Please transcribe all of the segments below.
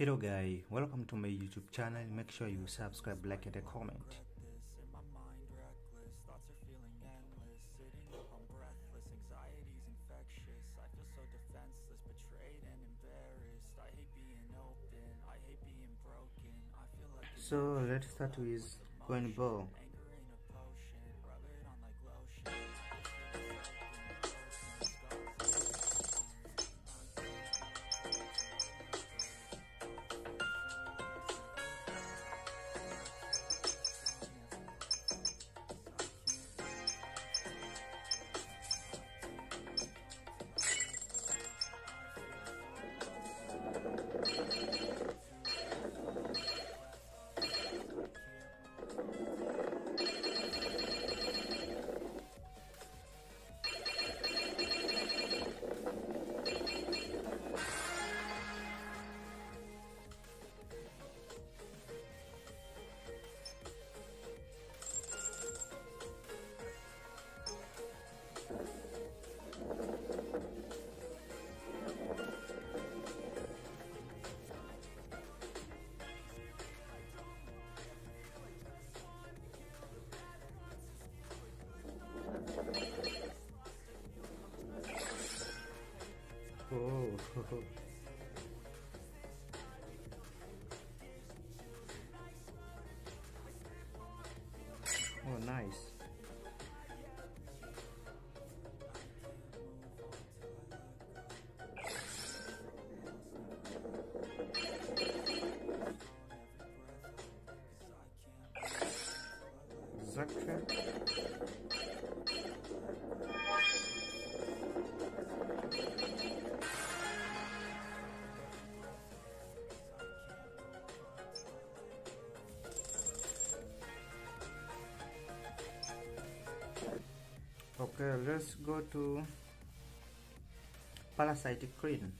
hello guy. Welcome to my youtube channel. Make sure you subscribe like and comment. This in my mind reckless thoughts oh nice Exactly. Okay, let's go to Parasite Cleaner.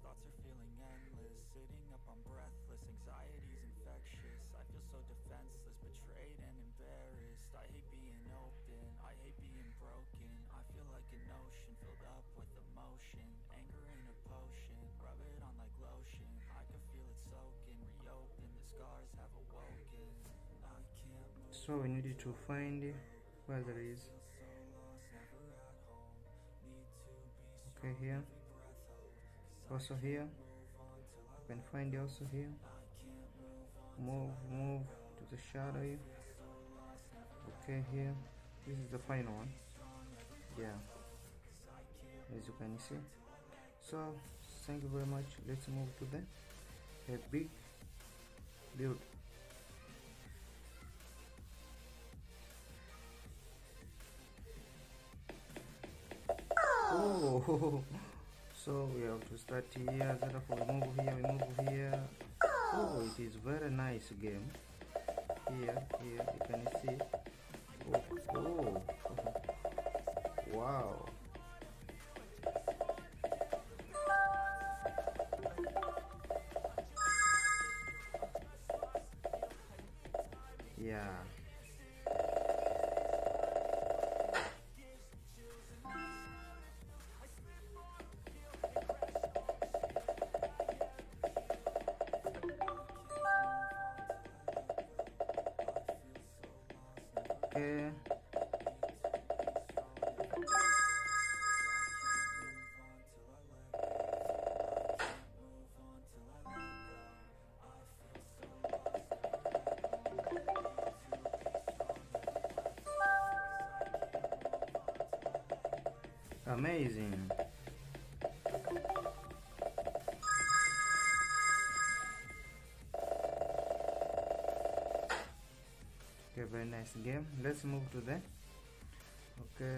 Thoughts are feeling endless. Sitting up, I'm breathless. Anxiety's infectious. I feel so defenseless, betrayed and embarrassed. I hate being open. I hate being broken. I feel like an ocean filled up with emotion. Anger ain't a potion. Rub it on like lotion. I can feel it soaking. Reopen. The scars have awoken. I can't move. So we need to find where there is. So lost, Also here. You can find also here. Move, move to the shadow. here. Okay, here. This is the final one. Yeah. As you can see. So, thank you very much. Let's move to the a big build. Oh, oh. so we have to start here. Therefore, we move here, we move here. Oh. oh, it is very nice game. Here, here, you can see. Amazing. Okay very nice game. Let's move to the okay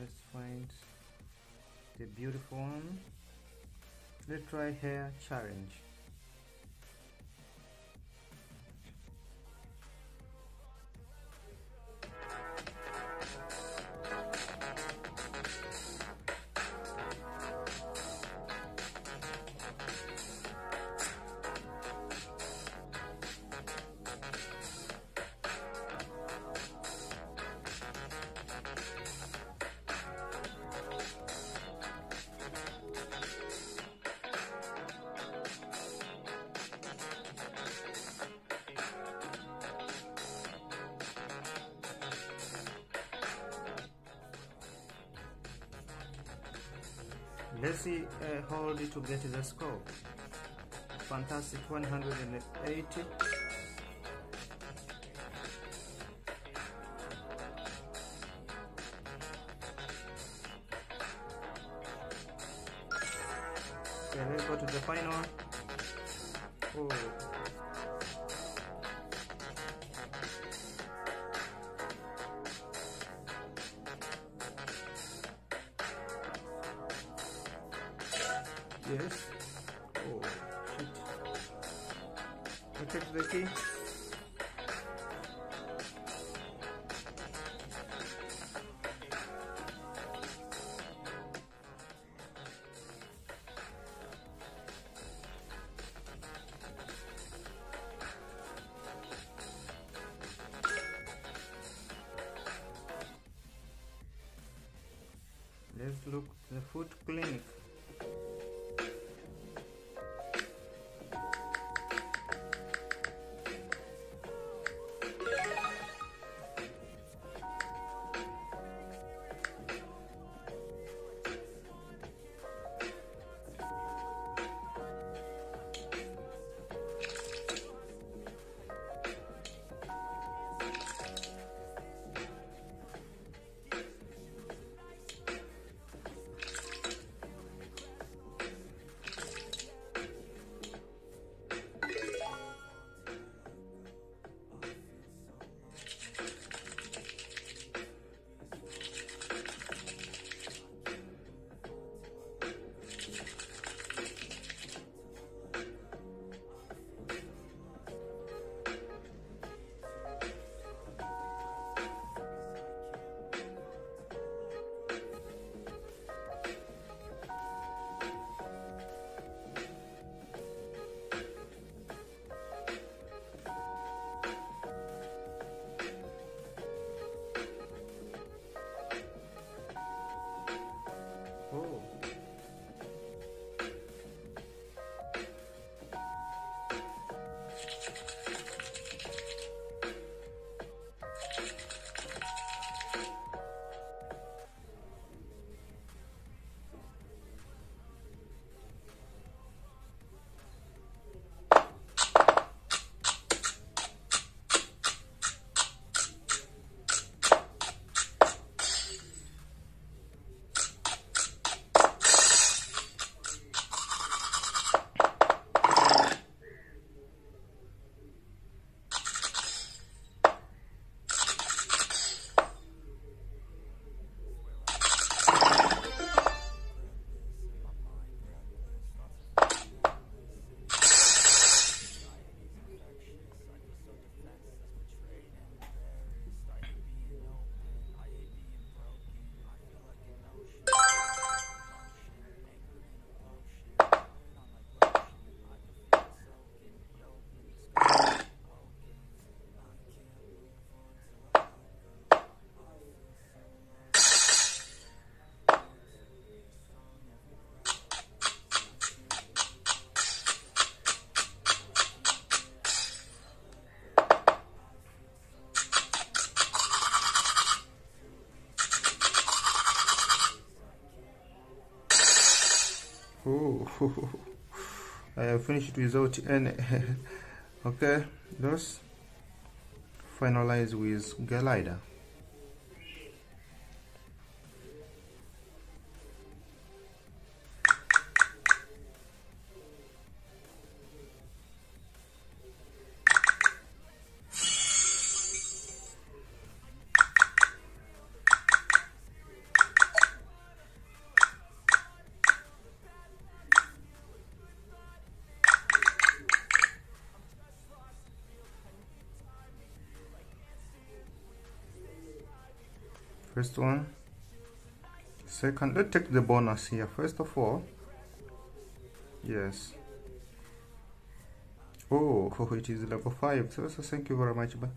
let's find the beautiful one. Let's try hair challenge let's see uh, old to get the score fantastic 180 okay let's go to the final oh Yes. Oh, shit. Protect the key. Let's look the foot clinic. I have finished without any. okay, let's finalize with Girl Rider. First one. Second let's take the bonus here. First of all yes. Oh, it is level 5 so, so thank you very much but